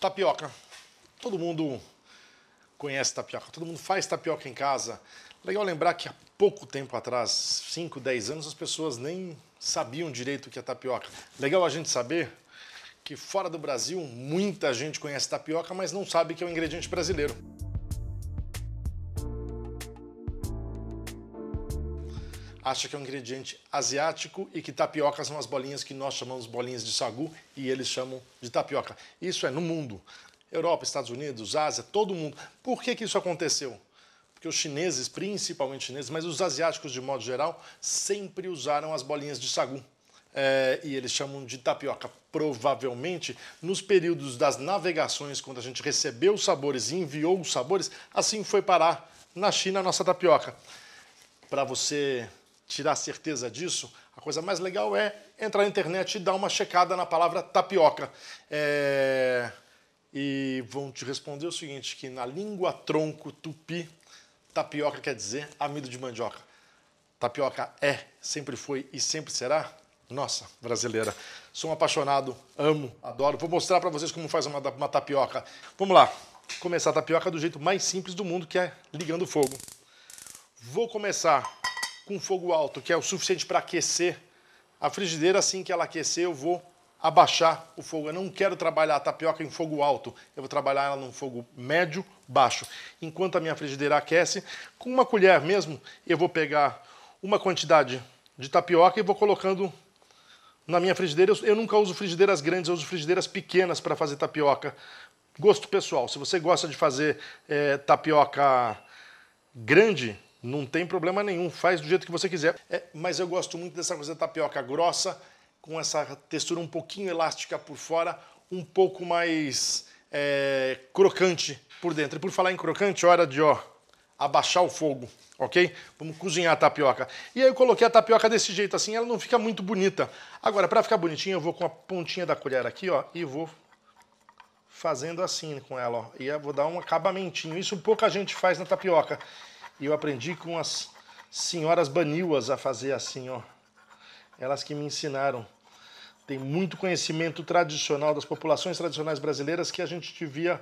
Tapioca. Todo mundo conhece tapioca, todo mundo faz tapioca em casa. Legal lembrar que há pouco tempo atrás, 5, 10 anos, as pessoas nem sabiam direito o que é tapioca. Legal a gente saber que fora do Brasil muita gente conhece tapioca, mas não sabe que é um ingrediente brasileiro. Acha que é um ingrediente asiático e que tapioca são as bolinhas que nós chamamos bolinhas de sagu e eles chamam de tapioca. Isso é no mundo. Europa, Estados Unidos, Ásia, todo mundo. Por que, que isso aconteceu? Porque os chineses, principalmente chineses, mas os asiáticos de modo geral, sempre usaram as bolinhas de sagu. É, e eles chamam de tapioca. Provavelmente, nos períodos das navegações, quando a gente recebeu os sabores e enviou os sabores, assim foi parar na China a nossa tapioca. Para você tirar certeza disso, a coisa mais legal é entrar na internet e dar uma checada na palavra tapioca. É... E vão te responder o seguinte, que na língua tronco tupi, tapioca quer dizer amido de mandioca. Tapioca é, sempre foi e sempre será nossa, brasileira. Sou um apaixonado, amo, adoro. Vou mostrar para vocês como faz uma, uma tapioca. Vamos lá. Começar a tapioca do jeito mais simples do mundo, que é ligando fogo. Vou começar com fogo alto, que é o suficiente para aquecer a frigideira. Assim que ela aquecer, eu vou abaixar o fogo. Eu não quero trabalhar a tapioca em fogo alto, eu vou trabalhar ela num fogo médio, baixo. Enquanto a minha frigideira aquece, com uma colher mesmo, eu vou pegar uma quantidade de tapioca e vou colocando na minha frigideira. Eu nunca uso frigideiras grandes, eu uso frigideiras pequenas para fazer tapioca. Gosto pessoal, se você gosta de fazer é, tapioca grande, não tem problema nenhum, faz do jeito que você quiser. É, mas eu gosto muito dessa coisa da tapioca grossa, com essa textura um pouquinho elástica por fora, um pouco mais é, crocante por dentro. E por falar em crocante, hora de ó, abaixar o fogo, ok? Vamos cozinhar a tapioca. E aí eu coloquei a tapioca desse jeito assim, ela não fica muito bonita. Agora, para ficar bonitinha, eu vou com a pontinha da colher aqui, ó, e vou fazendo assim com ela, ó. E eu vou dar um acabamentinho. Isso pouca gente faz na tapioca. E eu aprendi com as senhoras baniuas a fazer assim, ó. Elas que me ensinaram. Tem muito conhecimento tradicional das populações tradicionais brasileiras que a gente devia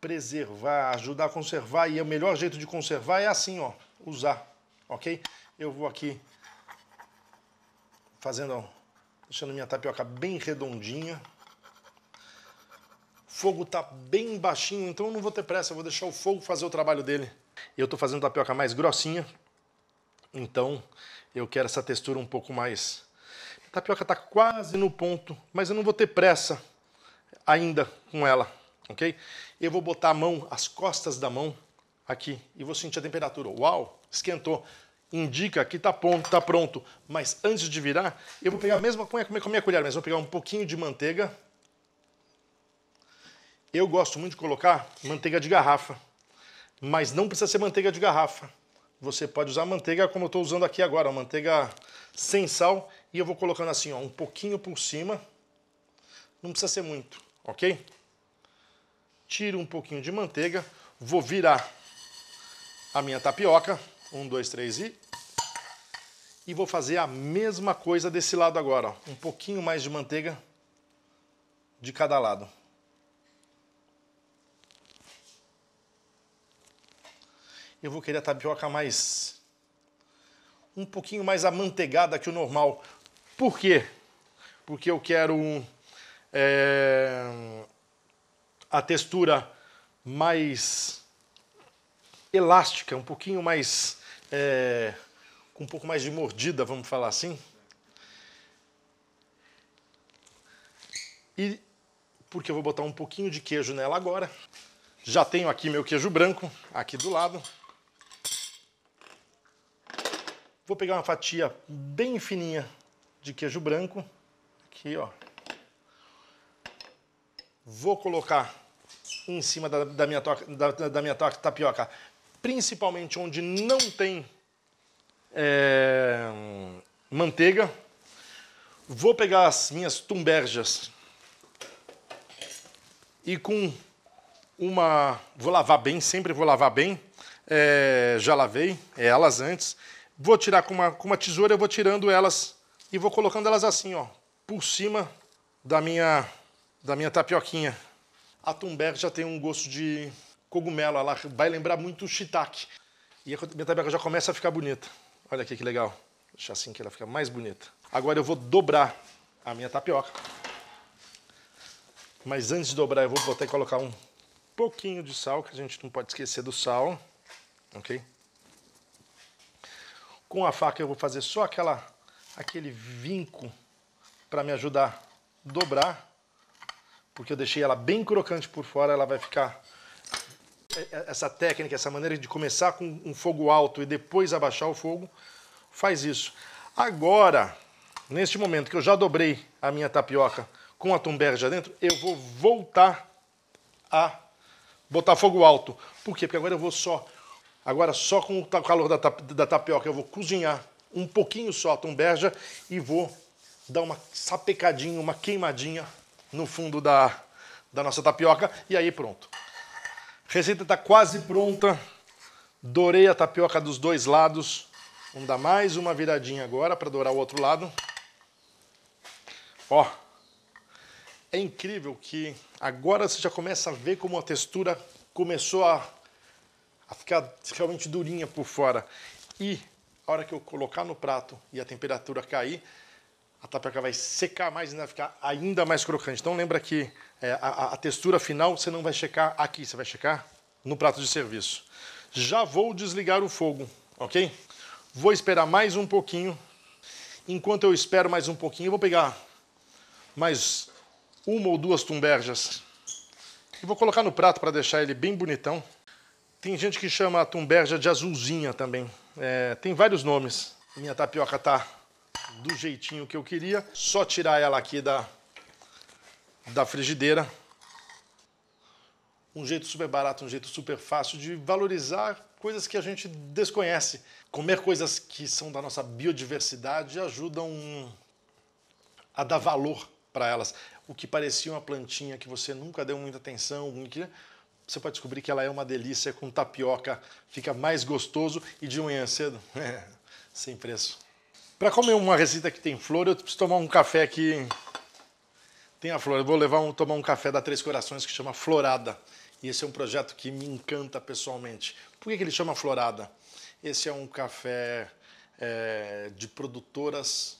preservar, ajudar a conservar. E o melhor jeito de conservar é assim, ó, usar, ok? Eu vou aqui fazendo, ó, deixando minha tapioca bem redondinha. O fogo tá bem baixinho, então eu não vou ter pressa, eu vou deixar o fogo fazer o trabalho dele. Eu estou fazendo tapioca mais grossinha, então eu quero essa textura um pouco mais... A tapioca está quase no ponto, mas eu não vou ter pressa ainda com ela, ok? Eu vou botar a mão, as costas da mão aqui e vou sentir a temperatura. Uau, esquentou. Indica que está pronto, tá pronto. Mas antes de virar, eu vou pegar a mesma com a minha colher, mas vou pegar um pouquinho de manteiga. Eu gosto muito de colocar manteiga de garrafa mas não precisa ser manteiga de garrafa. Você pode usar manteiga como eu estou usando aqui agora, manteiga sem sal, e eu vou colocando assim, ó, um pouquinho por cima. Não precisa ser muito, ok? Tiro um pouquinho de manteiga, vou virar a minha tapioca. Um, dois, três e... E vou fazer a mesma coisa desse lado agora, ó. Um pouquinho mais de manteiga de cada lado. Eu vou querer a tapioca mais um pouquinho mais amanteigada que o normal. Por quê? Porque eu quero é, a textura mais elástica, um pouquinho mais é, com um pouco mais de mordida, vamos falar assim. E porque eu vou botar um pouquinho de queijo nela agora. Já tenho aqui meu queijo branco aqui do lado. Vou pegar uma fatia bem fininha de queijo branco, aqui ó. Vou colocar em cima da, da minha, toca, da, da, minha tapioca, principalmente onde não tem é, manteiga. Vou pegar as minhas tumberjas e com uma... Vou lavar bem, sempre vou lavar bem. É, já lavei elas antes. Vou tirar com uma, com uma tesoura, eu vou tirando elas e vou colocando elas assim, ó, por cima da minha, da minha tapioquinha. A tumber já tem um gosto de cogumelo, ela vai lembrar muito o shiitake. E a minha tapioca já começa a ficar bonita. Olha aqui que legal. Deixa assim que ela fica mais bonita. Agora eu vou dobrar a minha tapioca. Mas antes de dobrar, eu vou botar e colocar um pouquinho de sal, que a gente não pode esquecer do sal. Ok? Com a faca eu vou fazer só aquela, aquele vinco para me ajudar a dobrar, porque eu deixei ela bem crocante por fora, ela vai ficar é, é, essa técnica, essa maneira de começar com um fogo alto e depois abaixar o fogo, faz isso. Agora, neste momento que eu já dobrei a minha tapioca com a tumberja dentro, eu vou voltar a botar fogo alto. Por quê? Porque agora eu vou só Agora, só com o calor da, da tapioca, eu vou cozinhar um pouquinho só a tumberja e vou dar uma sapecadinha, uma queimadinha no fundo da, da nossa tapioca e aí pronto. Receita está quase pronta. Dourei a tapioca dos dois lados. Vamos dar mais uma viradinha agora para dourar o outro lado. Ó, é incrível que agora você já começa a ver como a textura começou a ficar realmente durinha por fora. E a hora que eu colocar no prato e a temperatura cair, a tapioca vai secar mais e vai ficar ainda mais crocante. Então lembra que é, a, a, textura final você não vai checar aqui, você vai checar no prato de serviço. Já vou desligar o fogo, ok? Vou esperar mais um pouquinho. Enquanto eu espero mais um pouquinho, eu vou pegar mais uma ou duas tumberjas e vou colocar no prato para deixar ele bem bonitão. Tem gente que chama a tumberja de azulzinha também. É, tem vários nomes. Minha tapioca tá do jeitinho que eu queria. Só tirar ela aqui da, da frigideira. Um jeito super barato, um jeito super fácil de valorizar coisas que a gente desconhece. Comer coisas que são da nossa biodiversidade ajudam a dar valor para elas. O que parecia uma plantinha que você nunca deu muita atenção, você pode descobrir que ela é uma delícia com tapioca, fica mais gostoso e de manhã cedo, é, sem preço. Para comer uma receita que tem flor, eu preciso tomar um café que tem a flor. Eu vou levar um, tomar um café da Três Corações que chama Florada. E esse é um projeto que me encanta pessoalmente. Por que, que ele chama Florada? Esse é um café é, de produtoras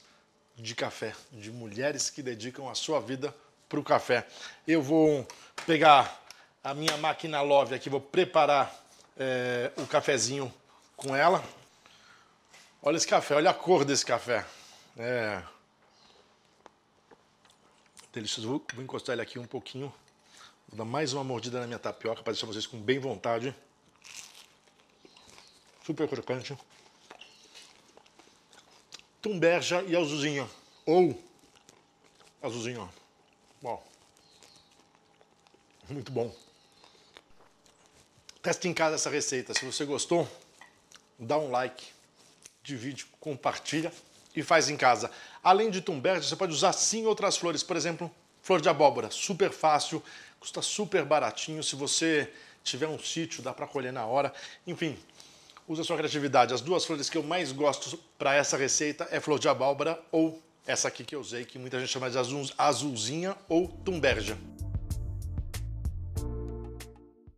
de café, de mulheres que dedicam a sua vida para o café. Eu vou pegar a minha máquina Love aqui, vou preparar é, o cafezinho com ela. Olha esse café, olha a cor desse café. É delicioso. Vou, vou encostar ele aqui um pouquinho. Vou dar mais uma mordida na minha tapioca para deixar vocês com bem vontade. Super crocante. Tumberja e azulzinha. Ou azulzinho, ó. Muito bom. Teste em casa essa receita. Se você gostou, dá um like, divide, compartilha e faz em casa. Além de tumberge, você pode usar sim outras flores. Por exemplo, flor de abóbora, super fácil, custa super baratinho. Se você tiver um sítio, dá para colher na hora. Enfim, usa sua criatividade. As duas flores que eu mais gosto para essa receita é flor de abóbora ou essa aqui que eu usei, que muita gente chama de azul, azulzinha ou tumberja.